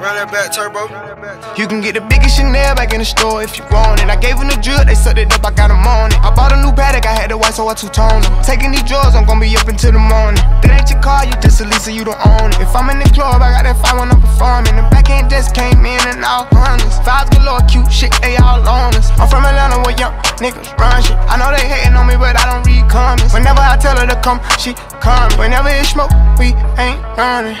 Run that back Turbo. You can get the biggest Chanel back in the store if you want it. I gave them the drill, they sucked it up, I got them on it. I bought a new Patek, I had the white, so I two-toned them. Taking these drugs, I'm gonna be up until the morning. That ain't your car, you just a leaser, you don't own it. If I'm in the club, I got that five when I'm performing. The backhand just came in and all hundreds. Fives galore, cute shit, they all on us. I'm from Atlanta where young niggas run shit. I know they hating on me, but I don't read comments. Whenever I tell her to come, she come. Whenever it's smoke, we ain't running.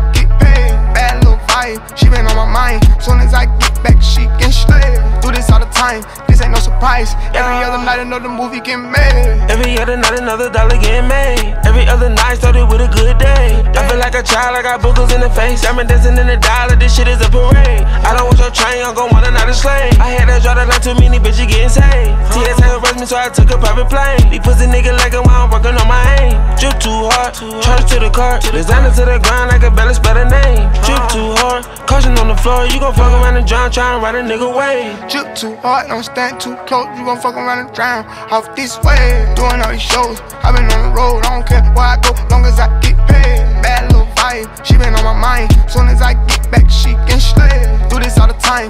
time. This ain't no surprise. Every other night, another movie get made. Every other night, another dollar get made. Every other night started with a good day. I feel like a child, I got boogers in the face. I'm dancing in the dollar, this shit is a parade. I don't want your train, I'm gon' want another slave. I had to draw the line too many bitches getting saved. TSA me, so I took a private plane. These pussy niggas like I'm working on my aim. Drip too hard, charge to the car. Designer to the ground, I can spell the name. Drip too hard, caution on the floor. You gon' fuck around and drown, trying to ride a nigga way. Drip too hard don't stand too close, you gon' fuck around and drown. Off this way, doing all these shows. i been on the road, I don't care where I go, long as I get paid. Bad little vibe, she been on my mind. Soon as I get back, she can slay. Do this all the time,